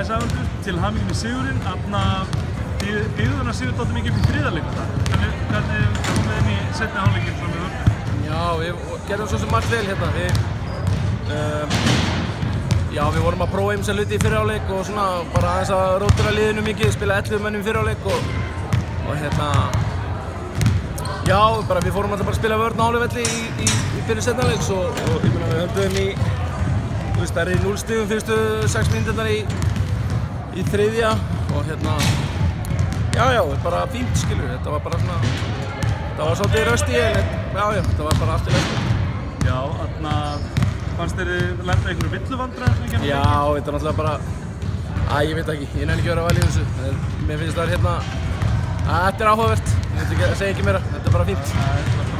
aðeins aðvöldur til hamingi með Sigurinn. Þarna býður hann að Sigur dóttum mikið þriðarleikum það. Hvernig, komið inn í setna hálfleikin frá með vörnum? Já, við gerðum svo sem margt vel hérna. Við, um, já, við vorum að prófa og hluti í fyriráleik og svona bara aðeins að rótura liðinu mikið, spila 11 mennum í fyriráleik og, og hérna, já, bara við fórum alltaf bara að spila vörn á áliðvelli í, í, í byrju setnarleiks og, og ég meina við höndum í, þú veist, það er í 0 stífum fyrstu 6 mínutinnar í, í þriðja og hérna, já, já, bara fínt, skilur, þetta var bara svona, þetta var svolítið röst í en já, já, þetta var bara allt í leik. Já, þarna fannst þeir lenda einhverju villuvandra sem ekki Já, þetta er náttúrulega bara, að ég veit ekki, ég nefn ekki að vera að valja í þessu, en mér finnst það hérna, að þetta er áhugavert, ég veit ekki að segja ekki meira, þetta er bara fínt.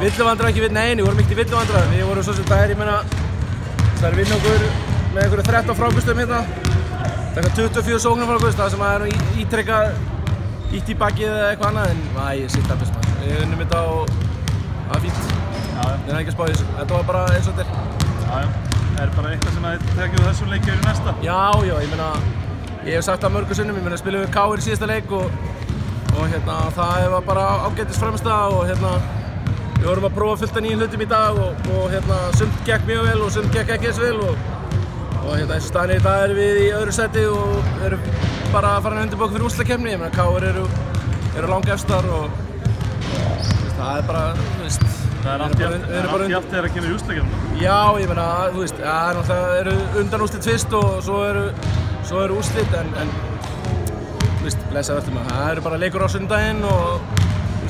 Villuvandra ekki við, neini, við vorum ekkert í villuvandra, við vorum svo sem það er, ég meina, það er vinn okkur með einhverju 13 frákustum hérna, taka 24 sóknar frákust, það sem að er ítrekka ítt í bakið eða eitthvað annað, en að ég sitt að besta, við unnum þetta og það er fínt, Já, já, ég er ekki að spá í þessu, þetta var bara eins og þetta já, já. Er bara eitthvað sem að þið tekjum þessum leikjur í næsta? Já, já, ég meina, ég hef sagt það mörgur sinnum, ég meina, spilum við K.R. í síðasta leik og, og hérna, það var bara ágættis fremstað og hérna, við vorum að prófa fullt af nýjum hlutum í dag og, og hérna, sumt gekk mjög vel og sumt gekk ekki eins vel og, og hérna, og staðinni í dag erum við í öðru seti og erum bara að fara að undirbóka fyrir úrslækjefni, ég meina, K.R. eru, eru langefstar og, og það er bara, þú veist, Það er allt bara allt þegar að kemur í úsleikjum. Já, ég meina, þú veist, ja, það er náttúrulega eru undan úrslit fyrst og svo eru, svo eru úrslit en, en þú veist, blessa verður maður, það eru bara leikur á sundaginn og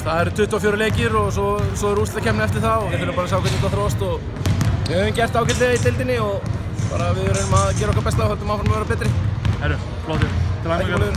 það eru 24 leikir og svo, svo eru úrslitakefni eftir það og við þurfum bara að sjá hvernig þetta þróast og við höfum gert ágætlega í deildinni og bara við erum að gera okkar besta og höldum áfram að vera betri. Herru, flottur. Til aðeins.